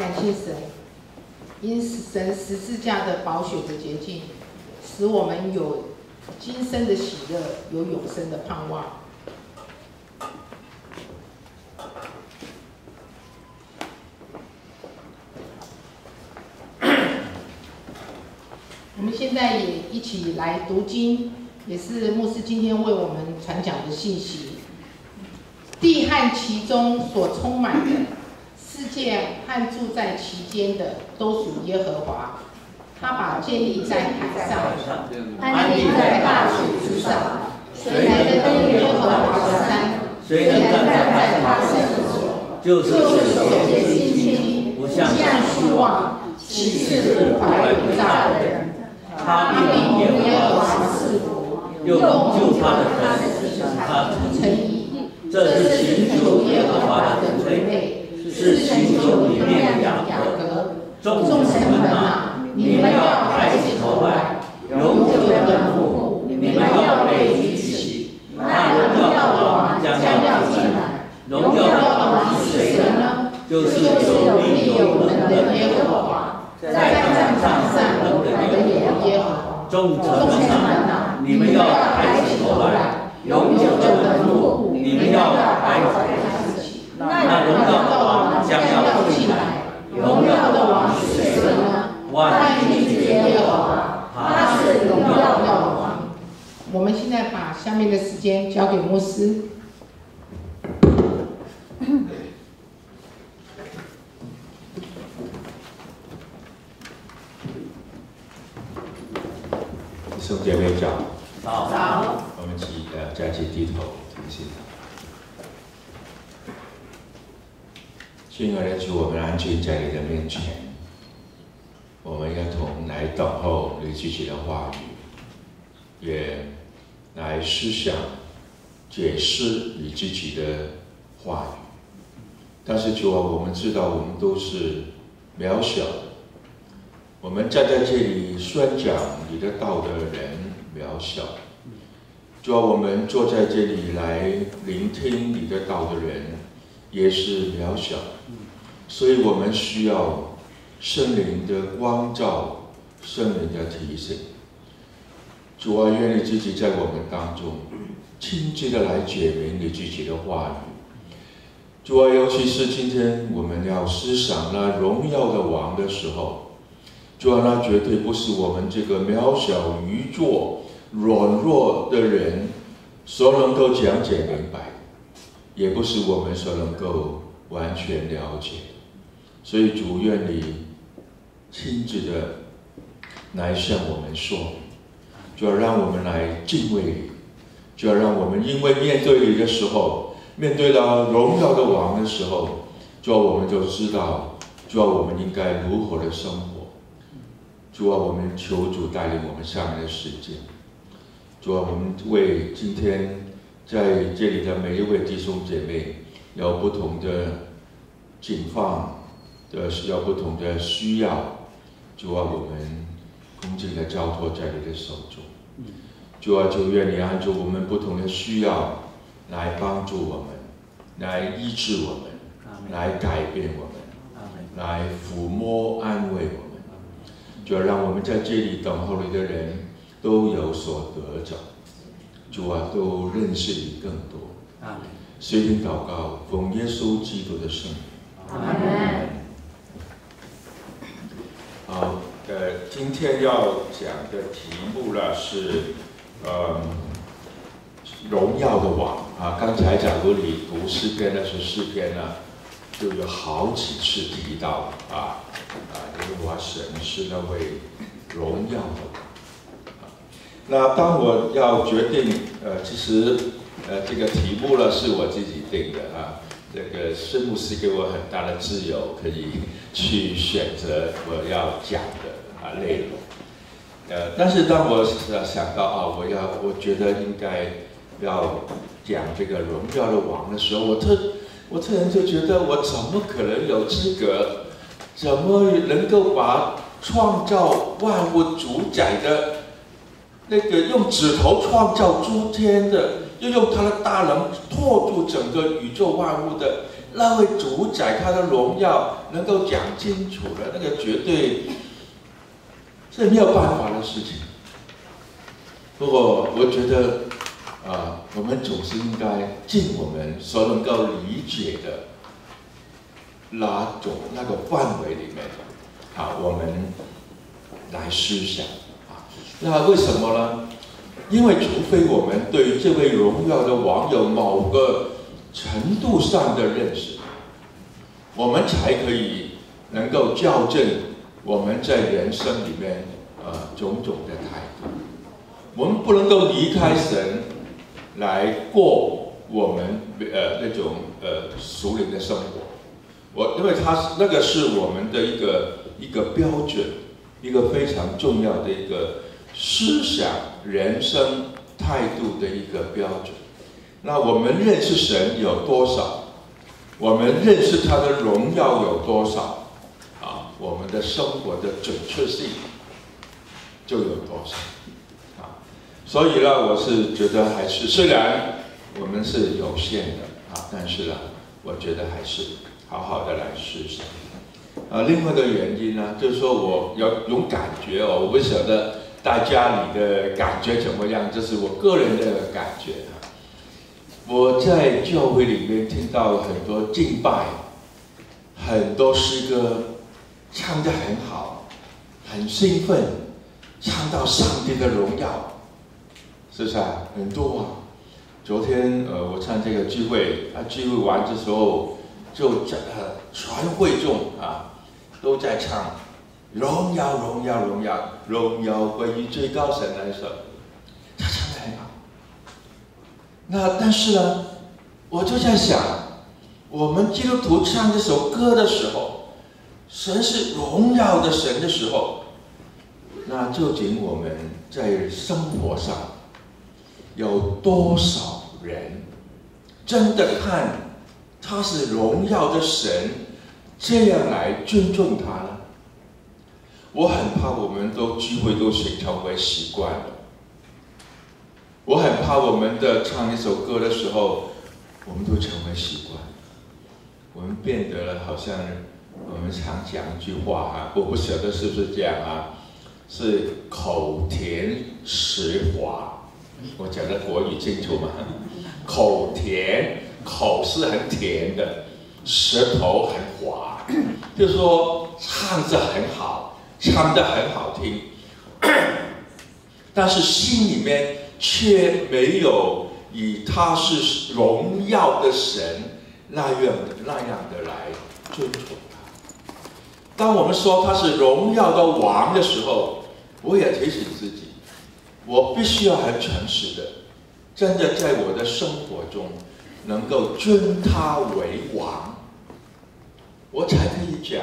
感谢神，因神十字架的宝血的洁净，使我们有今生的喜乐，有永生的盼望。我们现在也一起来读经，也是牧师今天为我们传讲的信息。地和其中所充满的世界和住在其间的，都属耶和华。他把建立在海上，安立在大水之上。谁能登耶和华的山？谁能站在他圣所？就是手洁心清，不向虚妄，岂是不怀不诈的人。他必蒙耶和华赐福，用救他的恩使他成义。这是寻求耶和华的准备，是寻求里面的雅各。众臣们啊，你们要抬起头来，永久的稳固，你们要被举起。那荣耀的王将要进来，荣耀的王是谁呢？就是有力有能的耶和华，在战场上能的耶和华。众臣们啊，你们要抬起头来，永久的稳固。你们要抬起，那荣耀的王将要进来。荣耀的王是谁呢？万军之耶和华，他是荣耀的王。我们现在把下面的时间交给牧师。兄弟姐妹早，早。我们起呃，再起低头，谢谢。亲爱的主，我们安静在你的面前，我们要同来等候你自己的话语，也来思想解释你自己的话语。但是主啊，我们知道我们都是渺小，我们站在这里宣讲你的道的人渺小。主啊，我们坐在这里来聆听你的道的人也是渺小。所以我们需要圣灵的光照，圣灵的提醒。主啊，愿你自己在我们当中亲自的来解明你自己的话语。主啊，尤其是今天我们要思想那荣耀的王的时候，主啊，那绝对不是我们这个渺小愚拙、软弱的人所能够讲解明白，也不是我们所能够完全了解。所以主愿你亲自的来向我们说，就要让我们来敬畏你，就要让我们因为面对你的时候，面对到荣耀的王的时候，就要我们就知道，就要我们应该如何的生活。主啊，我们求主带领我们下面的时间。主啊，我们为今天在这里的每一位弟兄姐妹有不同的境况。的需要不同的需要，主啊，我们恭敬的交托在你的手中。主啊，就愿你按照我们不同的需要来帮助我们，来医治我们，来改变我们，来抚摸安慰我们。就要让我们在这里等候你的人都有所得着。主啊，都认识你更多。随听祷告，奉耶稣基督的圣名。好，呃，今天要讲的题目呢是，呃，荣耀的王啊。刚才假如你读诗篇的是诗篇呢，就有好几次提到啊啊，耶和华神是那位荣耀的王。那当我要决定，呃，其实呃这个题目呢是我自己定的啊。这个孙牧师给我很大的自由，可以去选择我要讲的啊内容。呃，但是当我想到啊，我要我觉得应该要讲这个荣耀的王的时候，我突我突然就觉得，我怎么可能有资格？怎么能够把创造万物主宰的那个用指头创造诸天的？又用他的大能托住整个宇宙万物的那位主宰他的荣耀能够讲清楚了，那个绝对是没有办法的事情。不过我觉得，啊，我们总是应该尽我们所能够理解的那种那个范围里面，啊，我们来思想啊。那为什么呢？因为除非我们对这位荣耀的网友某个程度上的认识，我们才可以能够校正我们在人生里面呃种种的态度。我们不能够离开神来过我们呃那种呃熟灵的生活。我因为他是那个是我们的一个一个标准，一个非常重要的一个。思想、人生态度的一个标准。那我们认识神有多少？我们认识他的荣耀有多少？啊，我们的生活的准确性就有多少？所以呢，我是觉得还是虽然我们是有限的啊，但是呢，我觉得还是好好的来试试。啊，另外的原因呢，就是说我要有感觉哦，我不晓得。大家你的感觉怎么样？这是我个人的感觉啊。我在教会里面听到很多敬拜，很多诗歌唱得很好，很兴奋，唱到上帝的荣耀，是不是啊？很多啊。昨天呃，我唱这个聚会，啊，聚会完的时候，就在全会众啊都在唱。荣耀，荣耀，荣耀，荣耀归于最高神来说，他唱的很好。那但是呢，我就在想，我们基督徒唱这首歌的时候，神是荣耀的神的时候，那究竟我们在生活上有多少人真的看他是荣耀的神，这样来尊重他呢？我很怕我们都聚会都成为习惯了。我很怕我们的唱一首歌的时候，我们都成为习惯。我们变得了好像我们常讲一句话啊，我不晓得是不是这样啊，是口甜舌滑。我讲的国语清楚吗？口甜，口是很甜的，舌头很滑，就是说唱着很好。唱的很好听，但是心里面却没有以他是荣耀的神那样那样的来尊崇他。当我们说他是荣耀的王的时候，我也提醒自己，我必须要很诚实的，真的在我的生活中能够尊他为王，我才可以讲。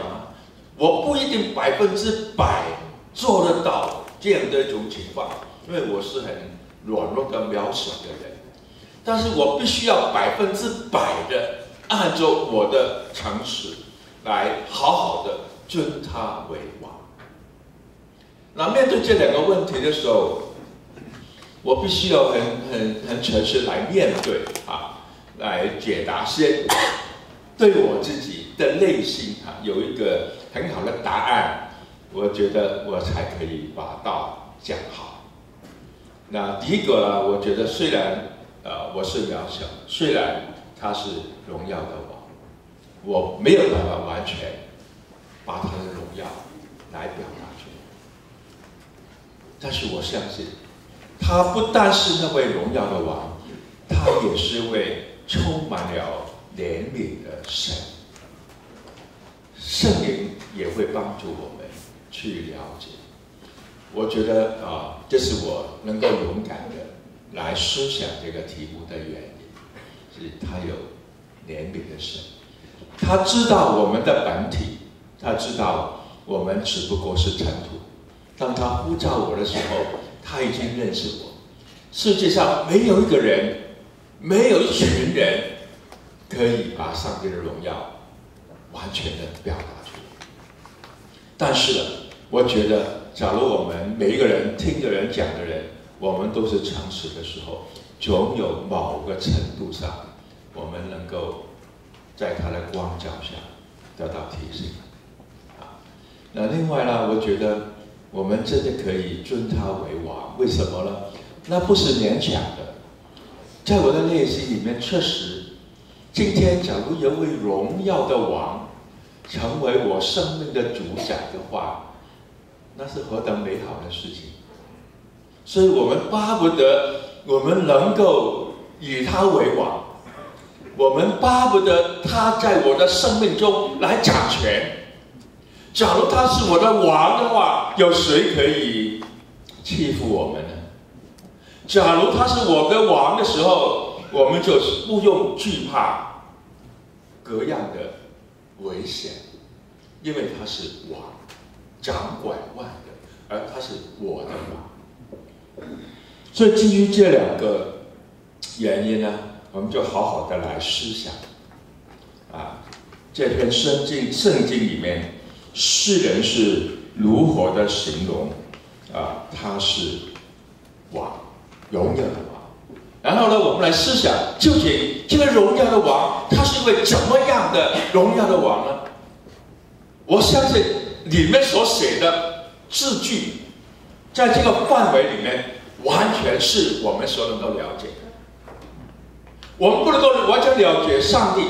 我不一定百分之百做得到这样的一种情况，因为我是很软弱的渺小的人，但是我必须要百分之百的按照我的常识来好好的尊他为王。那面对这两个问题的时候，我必须要很很很诚实来面对啊，来解答先对我自己的内心啊有一个。很好的答案，我觉得我才可以把道讲好。那第一个呢，我觉得虽然呃我是渺小，虽然他是荣耀的王，我没有办法完全把他的荣耀来表达出来。但是我相信，他不但是那位荣耀的王，他也是位充满了怜悯的神。圣灵也会帮助我们去了解。我觉得啊，这是我能够勇敢的来思想这个题目的原因，是他有怜悯的神，他知道我们的本体，他知道我们只不过是尘土。当他呼召我的时候，他已经认识我。世界上没有一个人，没有一群人，可以把上帝的荣耀。完全的表达出来，但是呢，我觉得，假如我们每一个人听的人讲的人，我们都是诚实的时候，总有某个程度上，我们能够在他的光照下得到提醒。啊，那另外呢，我觉得我们真的可以尊他为王，为什么呢？那不是勉强的，在我的内心里面，确实，今天假如有位荣耀的王成为我生命的主宰的话，那是何等美好的事情！所以我们巴不得我们能够以他为王，我们巴不得他在我的生命中来掌权。假如他是我的王的话，有谁可以欺负我们呢？假如他是我的王的时候，我们就不用惧怕各样的危险，因为他是王，掌管万的，而他是我的王。所以基于这两个原因呢，我们就好好的来思想啊，这篇圣经圣经里面，世人是如何的形容啊？他是王，荣耀的王。然后呢，我们来思想，究竟这个荣耀的王，他是一位怎么样的荣耀的王呢？我相信里面所写的字句。在这个范围里面，完全是我们所能够了解的。我们不能够完全了解上帝，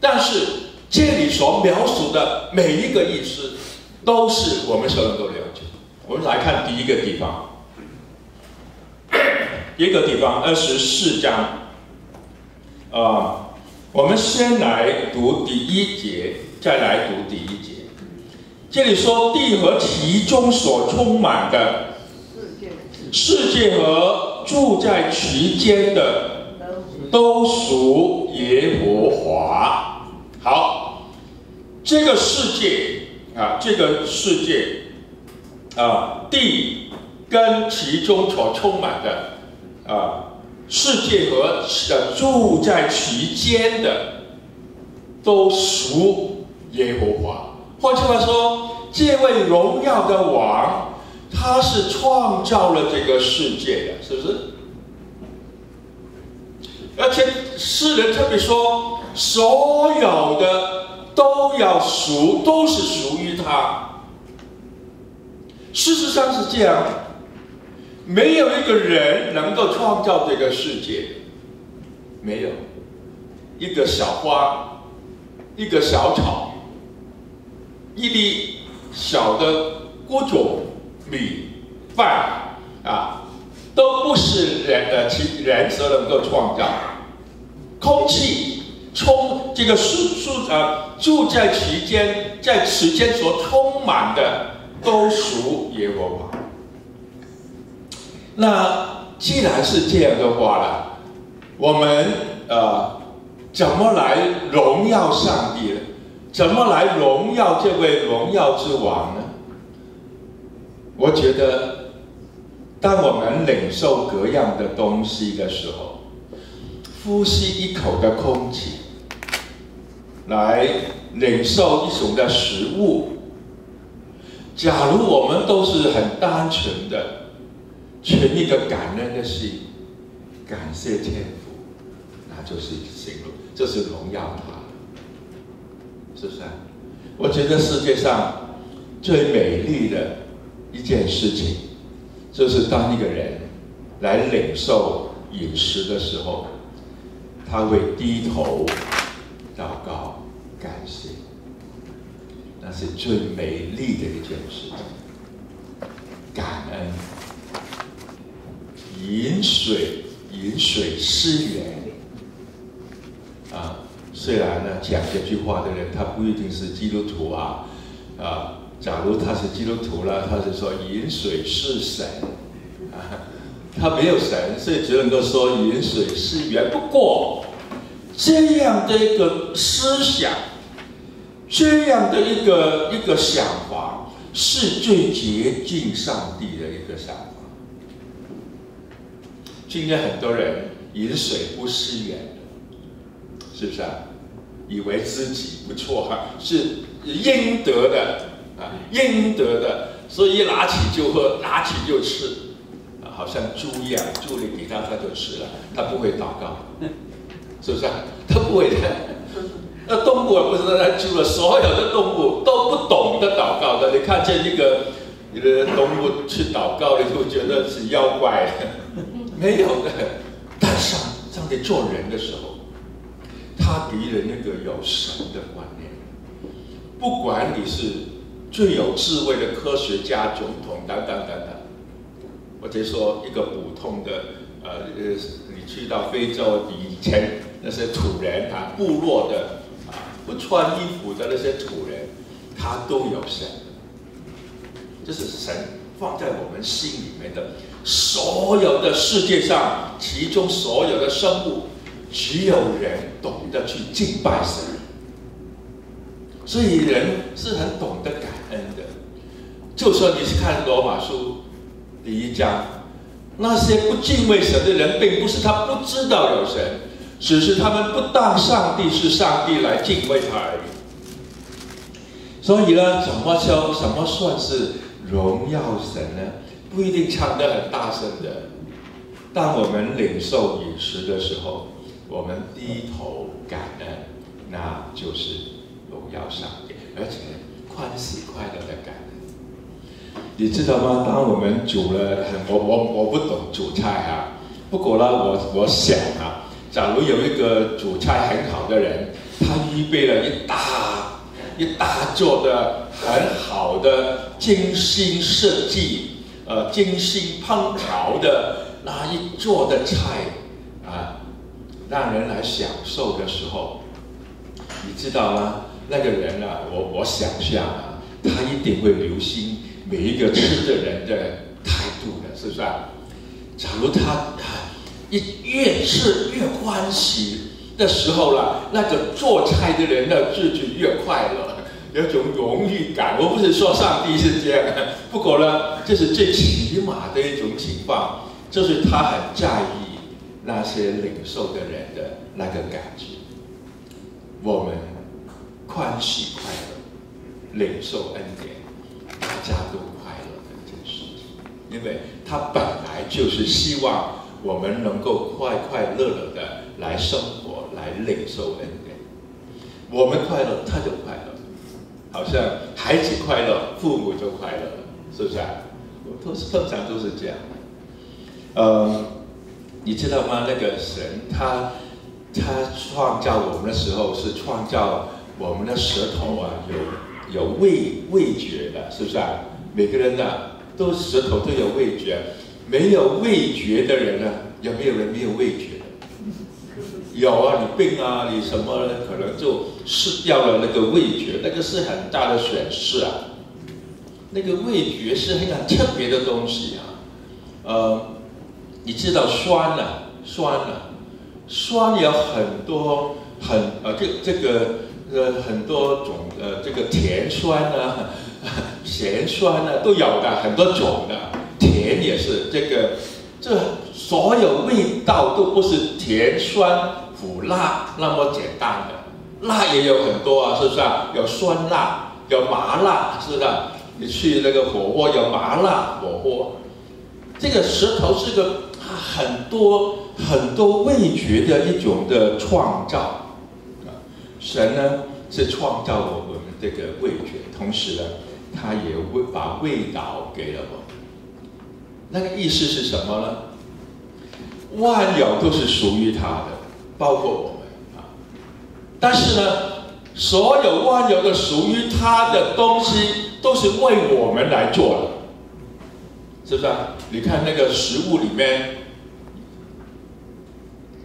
但是这里所描述的每一个意思，都是我们所能够了解。我们来看第一个地方，一个地方二十四章，啊，我们先来读第一节，再来读第一节。这里说地和其中所充满的。世界和住在其间的都属耶和华。好，这个世界啊，这个世界啊，地跟其中所充满的啊，世界和呃住在其间的都属耶和华。换句话说，这位荣耀的王。他是创造了这个世界的，是不是？而且诗人特别说，所有的都要属，都是属于他。事实上是这样，没有一个人能够创造这个世界，没有一个小花，一个小草，一粒小的锅种。米饭啊，都不是人的其人所能够创造。空气充这个树树呃住在其间，在此间所充满的都属耶和华。那既然是这样的话了，我们呃怎么来荣耀上帝呢？怎么来荣耀这位荣耀之王呢？我觉得，当我们领受各样的东西的时候，呼吸一口的空气，来领受一种的食物。假如我们都是很单纯的，存一个感恩的心，感谢天父，那就是行路，这是荣耀他，是不是？我觉得世界上最美丽的。一件事情，就是当一个人来领受饮食的时候，他会低头祷告，那是最美丽的一件事情。感恩，饮水饮水思源啊！虽然呢，讲这句话的人他不一定是基督徒啊啊。假如他是基督徒了，他是说饮水是神啊，他没有神，所以只能够说饮水是源。不过这样的一个思想，这样的一个一个想法，是最接近上帝的一个想法。今天很多人饮水不思源，是不是啊？以为自己不错哈，是应得的。啊，应得的，所以一拿起就喝，拿起就吃，啊，好像猪一样，猪你给他他就吃了，他不会祷告，是不是啊？他不会的，那动物也不是在救了，所有的动物都不懂得祷告的。你看见一个你的动物去祷告，你就觉得是妖怪，没有的。但上上帝做人的时候，他给人那个有神的观念。不管你是最有智慧的科学家、总统等等等等，或者说一个普通的呃呃，你去到非洲以前那些土人啊，部落的。不穿衣服的那些土人，他都有神，这是神放在我们心里面的。所有的世界上，其中所有的生物，只有人懂得去敬拜神。所以人是很懂得感恩的。就说你是看罗马书第一章，那些不敬畏神的人，并不是他不知道有神。只是他们不当上帝是上帝来敬畏他而已。所以呢，怎么说什么算是荣耀神呢？不一定唱得很大声的。当我们领受饮食的时候，我们低头感恩，那就是荣耀上帝，而且欢喜快乐的感恩。你知道吗？当我们煮了我我我不懂煮菜啊，不过呢，我我想啊。假如有一个煮菜很好的人，他预备了一大一大桌的很好的精心设计、呃精心烹调的那一桌的菜啊，让人来享受的时候，你知道吗？那个人啊，我我想象啊，他一定会留心每一个吃的人的态度的，是不是啊？假如他他。一越吃越欢喜的时候了，那个做菜的人呢，自己越快乐，有种荣誉感。我不是说上帝是这样，不过呢，这是最起码的一种情况，就是他很在意那些领受的人的那个感觉。我们欢喜快乐，领受恩典，大家都快乐的这件事情，因为他本来就是希望。我们能够快快乐乐的来生活，来领受恩典。我们快乐，他就快乐。好像孩子快乐，父母就快乐，是不是啊？我都是通常都是这样。呃，你知道吗？那个神他他创造我们的时候，是创造我们的舌头啊，有有味味觉的，是不是啊？每个人呢，都舌头都有味觉。没有味觉的人呢？有没有人没有味觉的？有啊，你病啊，你什么呢可能就失掉了那个味觉，那个是很大的损失啊。那个味觉是很特别的东西啊。呃，你知道酸呢？酸呢？酸有很多很呃，这这个呃很多种呃，这个甜酸呢、咸酸呢都有的，很多种的。甜也是这个，这所有味道都不是甜、酸、苦、辣那么简单的，辣也有很多啊，是不是啊？有酸辣，有麻辣，是不是？你去那个火锅有麻辣火锅，这个舌头是个很多很多味觉的一种的创造啊。神呢是创造了我们这个味觉，同时呢，他也会把味道给了我们。那个意思是什么呢？万有都是属于他的，包括我们啊。但是呢，所有万有的属于他的东西，都是为我们来做的，是不是啊？你看那个食物里面，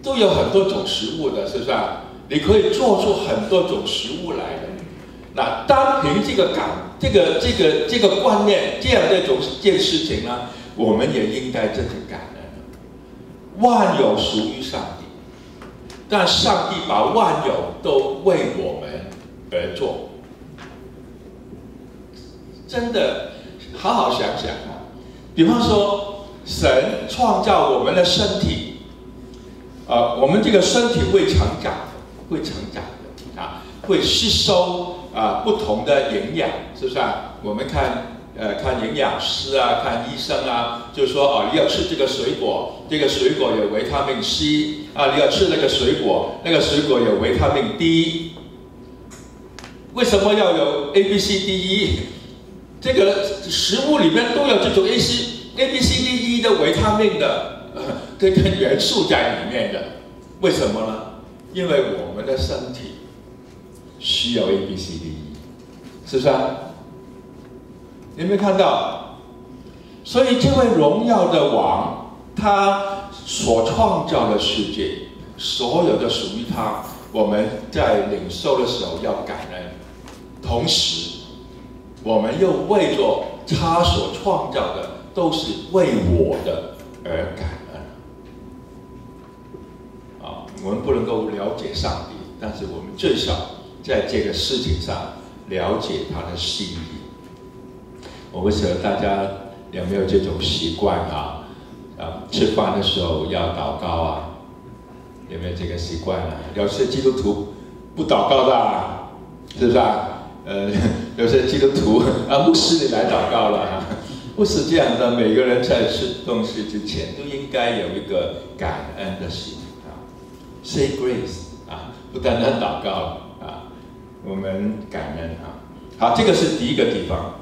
都有很多种食物的，是不是啊？你可以做出很多种食物来的。那单凭这个感，这个这个这个观念，这样的一种件事情呢？我们也应该这种感恩。万有属于上帝，但上帝把万有都为我们而做。真的，好好想想啊！比方说，神创造我们的身体，啊，我们这个身体会成长，会成长的啊，会吸收啊不同的营养，是不是啊？我们看。呃，看营养师啊，看医生啊，就说哦，你要吃这个水果，这个水果有维他命 C 啊，你要吃那个水果，那个水果有维他命 D，为什么要有 A B C D E？这个食物里面都有这种 A C A B C D E 的维他命的这个元素在里面的，为什么呢？因为我们的身体需要 A B C D E，是不是啊？有没有看到？所以这位荣耀的王，他所创造的世界，所有的属于他，我们在领受的时候要感恩，同时，我们又为着他所创造的，都是为我的而感恩。啊，我们不能够了解上帝，但是我们最少在这个事情上了解他的心意。我不晓得大家有没有这种习惯啊？啊，吃饭的时候要祷告啊，有没有这个习惯啊？有些基督徒不祷告的，是不是啊？呃，有些基督徒啊，牧师你来祷告了啊，不是这样的。每个人在吃东西之前都应该有一个感恩的心啊，say grace 啊，不单单祷告啊，我们感恩啊。好，这个是第一个地方。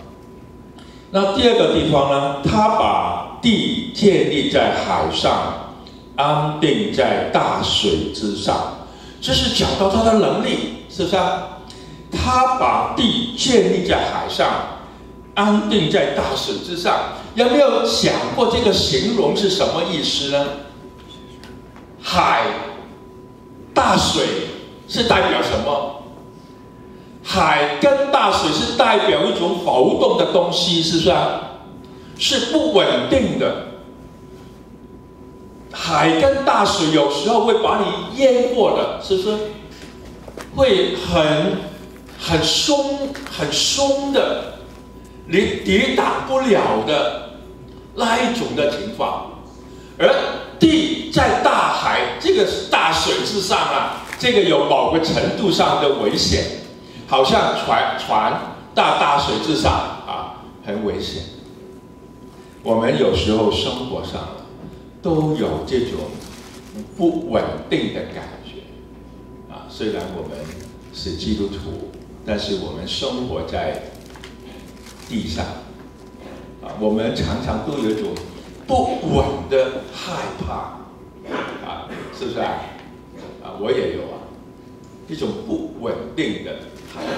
那第二个地方呢？他把地建立在海上，安定在大水之上，这是讲到他的能力，是不是啊？他把地建立在海上，安定在大水之上，有没有想过这个形容是什么意思呢？海、大水是代表什么？海跟大水是代表一种浮动的东西，是不是啊？是不稳定的。海跟大水有时候会把你淹过的，是不是？会很很松、很松的，你抵挡不了的那一种的情况。而地在大海这个大水之上啊，这个有某个程度上的危险。好像船船大大水之上啊，很危险。我们有时候生活上都有这种不稳定的感觉啊。虽然我们是基督徒，但是我们生活在地上啊，我们常常都有一种不稳的害怕啊，是不是啊？啊，我也有啊，一种不稳定的。还有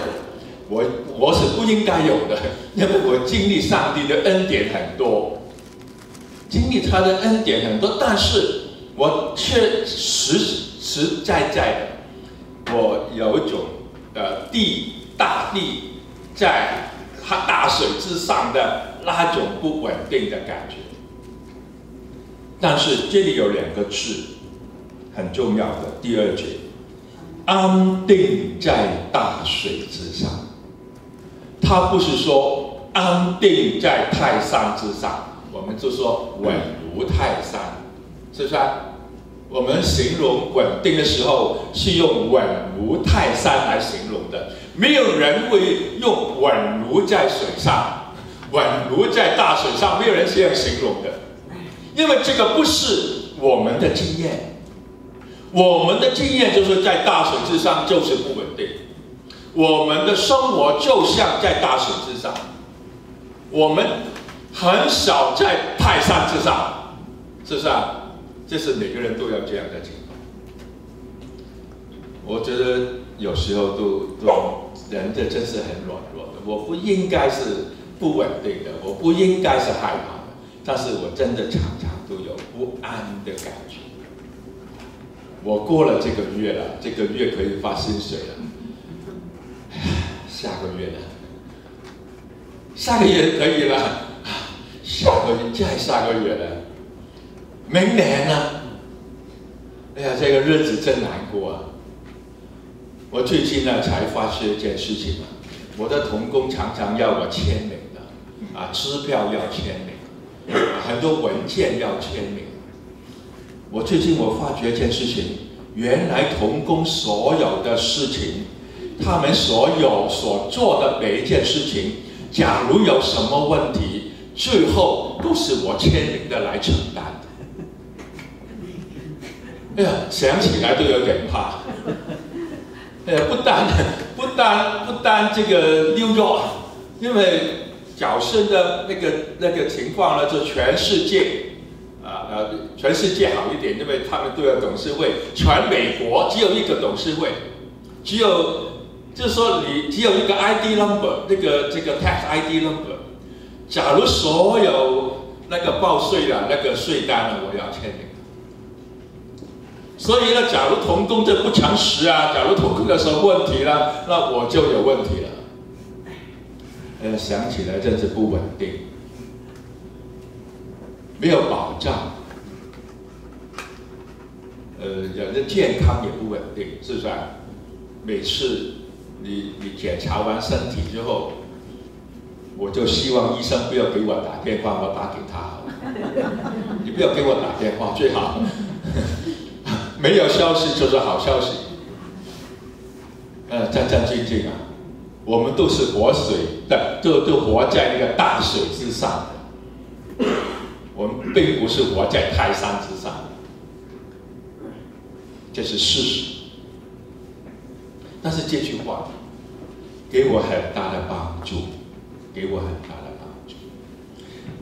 我我是不应该有的，因为我经历上帝的恩典很多，经历他的恩典很多，但是我却实实在在的，我有一种呃地大地在它大水之上的那种不稳定的感觉。但是这里有两个字很重要的，第二节。安定在大水之上，他不是说安定在泰山之上，我们就说稳如泰山，是不是？我们形容稳定的时候是用稳如泰山来形容的，没有人会用稳如在水上，稳如在大水上，没有人这样形容的，因为这个不是我们的经验。我们的经验就是在大水之上就是不稳定，我们的生活就像在大水之上，我们很少在泰山之上，是不是啊？这是每个人都要这样的情况。我觉得有时候都都人这真是很软弱的，我不应该是不稳定的，我不应该是害怕的，但是我真的常常都有不安的感觉。我过了这个月了，这个月可以发薪水了。下个月呢？下个月可以了。下个月再下个月呢？明年呢？哎呀，这个日子真难过啊！我最近呢才发现一件事情啊，我的童工常常要我签名的，啊，支票要签名，很多文件要签名。我最近我发觉一件事情，原来童工所有的事情，他们所有所做的每一件事情，假如有什么问题，最后都是我签名的来承担。哎呀，想起来都有点怕。哎呀，不单不单不单这个六肉，因为角色的那个那个情况呢，就全世界呃，全世界好一点，因为他们都有董事会，全美国只有一个董事会，只有就是说你只有一个 ID number，那个这个 tax ID number。假如所有那个报税的那个税单呢，我要签名。所以呢，假如童工这不诚实啊，假如童工有什么问题了，那我就有问题了。呃，想起来真是不稳定，没有保障，呃，人的健康也不稳定，是不是啊？每次你你检查完身体之后，我就希望医生不要给我打电话，我打给他好了。你不要给我打电话最好。没有消息就是好消息，呃，战战兢兢啊！我们都是活水的，都都活在那个大水之上的，我们并不是活在泰山之上，这是事实。但是这句话给我很大的帮助，给我很大的帮助，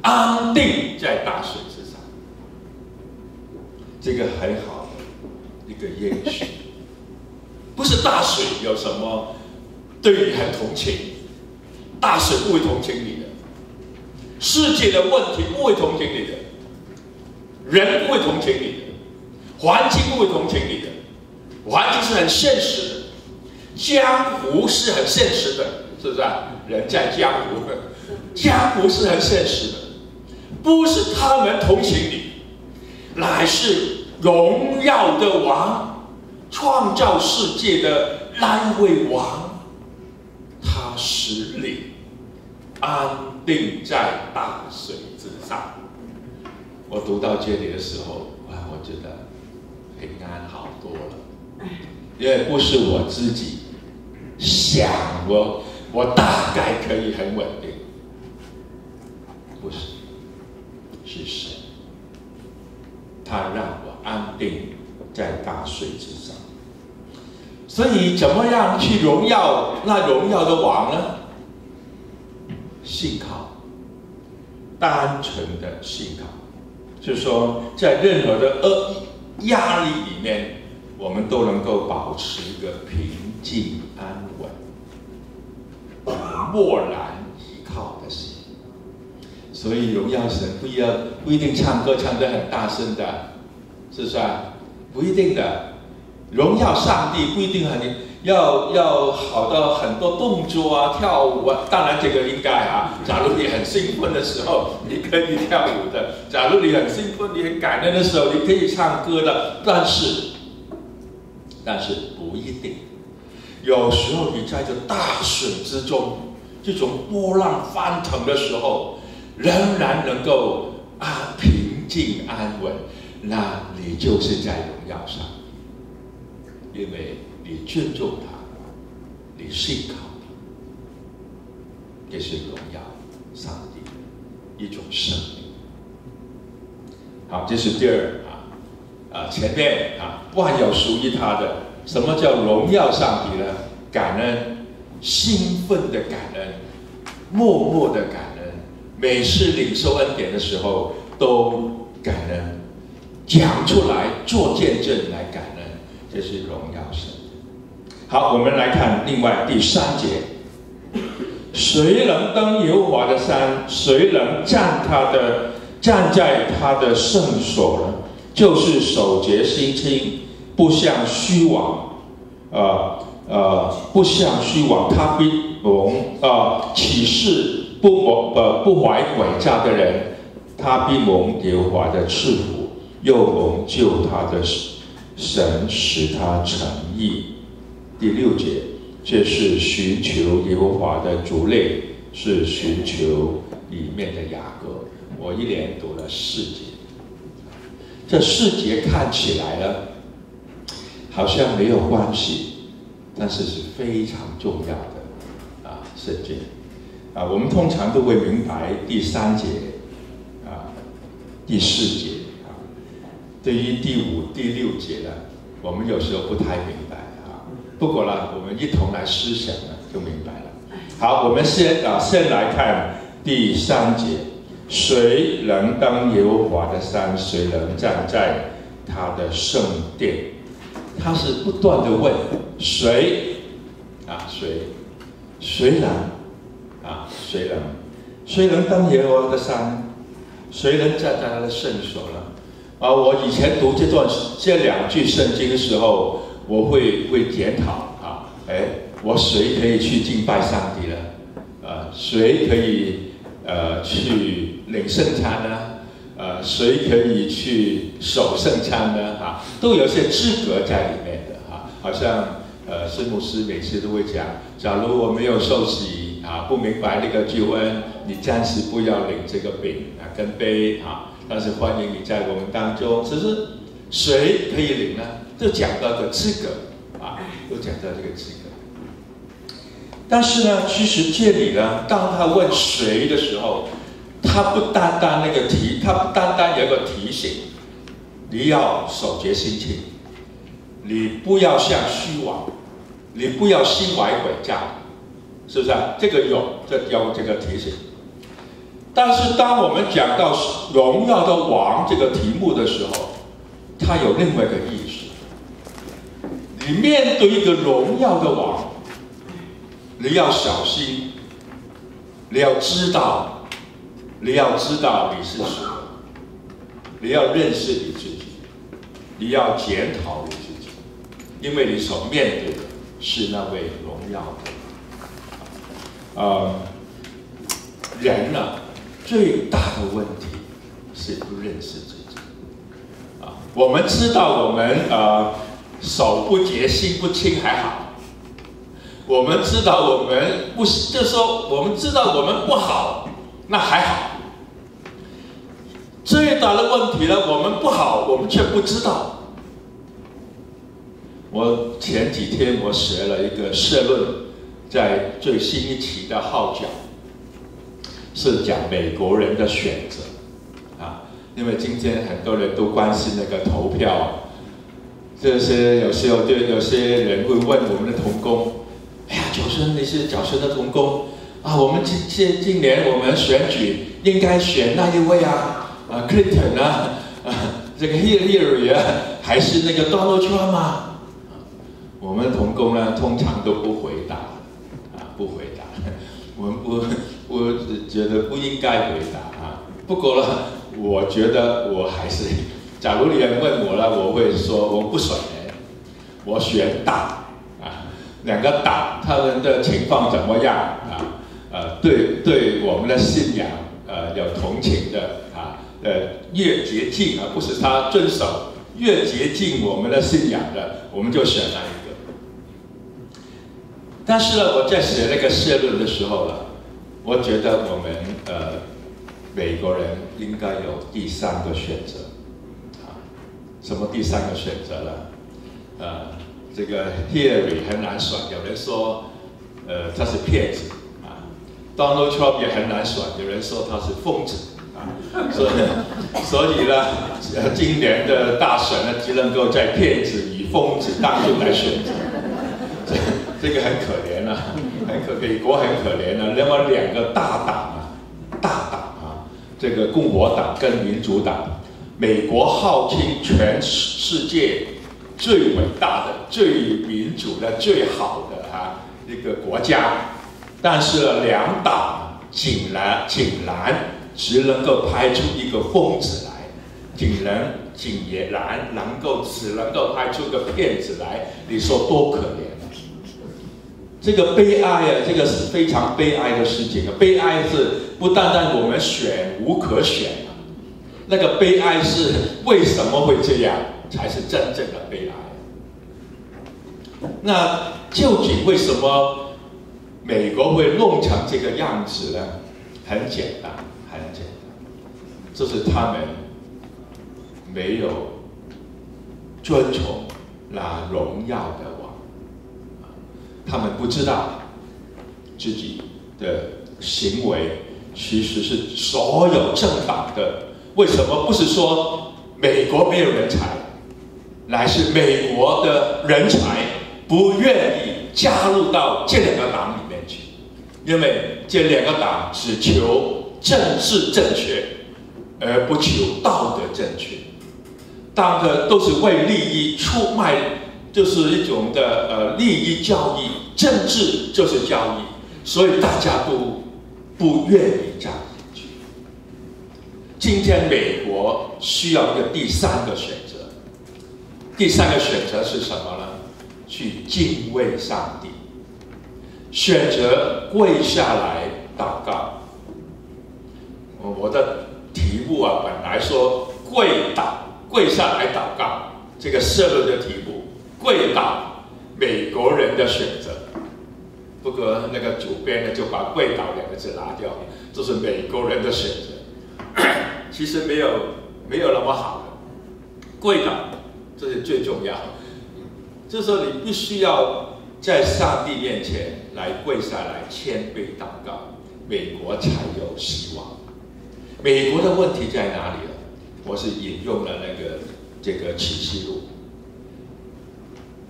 安定在大水之上，这个很好。一个烟许，不是大水有什么对你很同情，大水不会同情你的，世界的问题不会同情你的，人不会同情你的，环境不会同情你的，环境是很现实的，江湖是很现实的，是不是啊？人在江湖，江湖是很现实的，不是他们同情你，乃是。荣耀的王，创造世界的那一位王，他使你安定在大水之上。我读到这里的时候，啊，我觉得平安好多了，因为不是我自己想，我我大概可以很稳定，不是，是神，他让我。安定在大水之上，所以怎么样去荣耀那荣耀的王呢？信靠，单纯的信靠，就是说，在任何的恶压力里面，我们都能够保持一个平静安稳、默然依靠的心。所以荣耀神不要不一定唱歌唱得很大声的。是不是啊？不一定的，荣耀上帝不一定很要要好的很多动作啊，跳舞啊。当然这个应该啊。假如你很兴奋的时候，你可以跳舞的；假如你很兴奋、你很感恩的时候，你可以唱歌的。但是，但是不一定。有时候你在这大水之中，这种波浪翻腾的时候，仍然能够啊平静安稳。那你就是在荣耀上，因为你尊重他，你信靠他，这是荣耀上帝一种生命。好，这是第二啊啊，前面啊，万有属于他的，什么叫荣耀上帝呢？感恩，兴奋的感恩，默默的感恩，每次领受恩典的时候都感恩。讲出来做见证来感恩，这是荣耀。好，我们来看另外第三节：谁能登耶和华的山？谁能站他的站在他的圣所呢？就是守节心清，不向虚妄，呃呃，不向虚妄。他必蒙啊启示不蒙呃不怀诡诈的人，他必蒙耶和华的赐福。又蒙救他的神使他诚意。第六节，这是寻求耶和华的族类，是寻求里面的雅各。我一连读了四节，这四节看起来呢，好像没有关系，但是是非常重要的啊圣经啊。我们通常都会明白第三节啊，第四节啊。对于第五、第六节呢，我们有时候不太明白。不过呢，我们一同来思想呢，就明白了。好，我们先啊，先来看第三节：谁能登耶和华的山？谁能站在他的圣殿？他是不断的问谁啊？谁？谁能啊？谁能？谁能登耶和华的山？谁能站在他的圣所呢？啊，我以前读这段这两句圣经的时候，我会会检讨啊，哎，我谁可以去敬拜上帝呢？呃，谁可以呃去领圣餐呢？呃，谁可以去守圣餐呢？啊，都有些资格在里面的哈。好像呃，师牧师每次都会讲，假如我没有受洗啊，不明白那个救恩，你暂时不要领这个饼啊跟杯啊，但是欢迎你在我们当中。只是谁可以领呢？就讲到个资格啊，都讲到这个资格。但是呢，其实这里呢，当他问谁的时候。他不单单那个提，他不单单有个提醒，你要守节心清，你不要像虚妄，你不要心怀诡诈，是不是啊？这个有，这有这个提醒。但是当我们讲到荣耀的王这个题目的时候，它有另外一个意思。你面对一个荣耀的王，你要小心，你要知道。你要知道你是谁，你要认识你自己，你要检讨你自己，因为你所面对的是那位荣耀的。呃，人呢，最大的问题是不认识自己。啊，我们知道我们呃手不洁心不清还好，我们知道我们不，就说我们知道我们不好。那还好，最大的问题呢，我们不好，我们却不知道。我前几天我学了一个社论，在最新一期的号角，是讲美国人的选择啊，因为今天很多人都关心那个投票，这些有时候就有些人会问我们的童工，哎呀，角生那些角生的童工。啊，我们今今今年我们选举应该选那一位啊？啊，Clinton 啊，啊，这个 Hillary 啊，还是那个 Donald Trump 啊？我们童工呢，通常都不回答，啊，不回答。我们不，我觉得不应该回答啊。不过呢，我觉得我还是，假如你问我了，我会说我不选，我选党啊。两个党他们的情况怎么样啊？呃，对对，我们的信仰，呃，有同情的啊，呃，越接近，而不是他遵守，越接近我们的信仰的，我们就选那一个。但是呢，我在写那个社论的时候呢，我觉得我们呃，美国人应该有第三个选择，什么第三个选择呢？呃，这个 Hillary 很难选，有人说，呃，他是骗子啊。Donald Trump 也很难选，有人说他是疯子啊，所以所以呢，今年的大选呢，只能够在骗子与疯子当中来选择，这这个很可怜啊，很可美国很可怜啊，那么两个大党啊，大党啊，这个共和党跟民主党，美国号称全世界最伟大的、最民主的、最好的啊一个国家。但是两党竟然竟然只能够拍出一个疯子来，竟然竟然能够只能够拍出个骗子来，你说多可怜这个悲哀啊，这个是非常悲哀的事情啊！悲哀是不单单我们选无可选，那个悲哀是为什么会这样，才是真正的悲哀。那究竟为什么？美国会弄成这个样子呢？很简单，很简单，就是他们没有遵从那荣耀的王，他们不知道自己的行为其实是所有政党的。为什么不是说美国没有人才，乃是美国的人才不愿意加入到这两个党里面去，因为这两个党只求政治正确，而不求道德正确，当的都是为利益出卖，就是一种的呃利益交易，政治就是交易，所以大家都不愿意加进去。今天美国需要一个第三个选择，第三个选择是什么呢？去敬畏上帝，选择跪下来祷告。我的题目啊，本来说跪祷跪下来祷告，这个社论的题目跪祷美国人的选择。不过那个主编呢，就把跪祷两个字拿掉，这是美国人的选择。其实没有没有那么好的跪祷，这是最重要。这时候你必须要在上帝面前来跪下来谦卑祷告，美国才有希望。美国的问题在哪里呢？我是引用了那个这个启示录，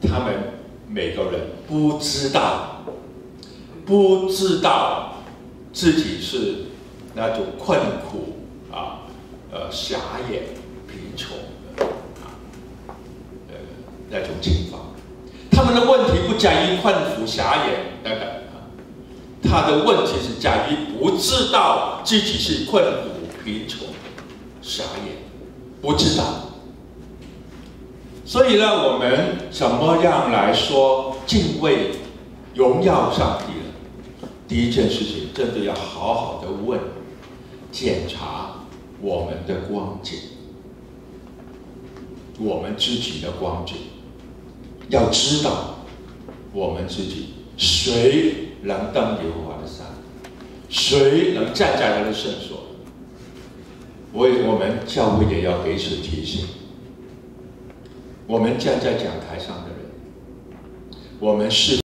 他们每个人不知道，不知道自己是那种困苦，呃，狭眼贫穷的啊，呃，那种情况。他们的问题不在于困苦、狭眼等等啊，他的问题是在于不知道自己是困苦、贫穷、狭眼，不知道。所以呢，我们怎么样来说敬畏、荣耀上帝呢？第一件事情，真的要好好的问、检查我们的光景，我们自己的光景。要知道，我们自己谁能登耶和华的山？谁能站在他的圣所？我我们教会也要彼此提醒。我们站在讲台上的人，我们是。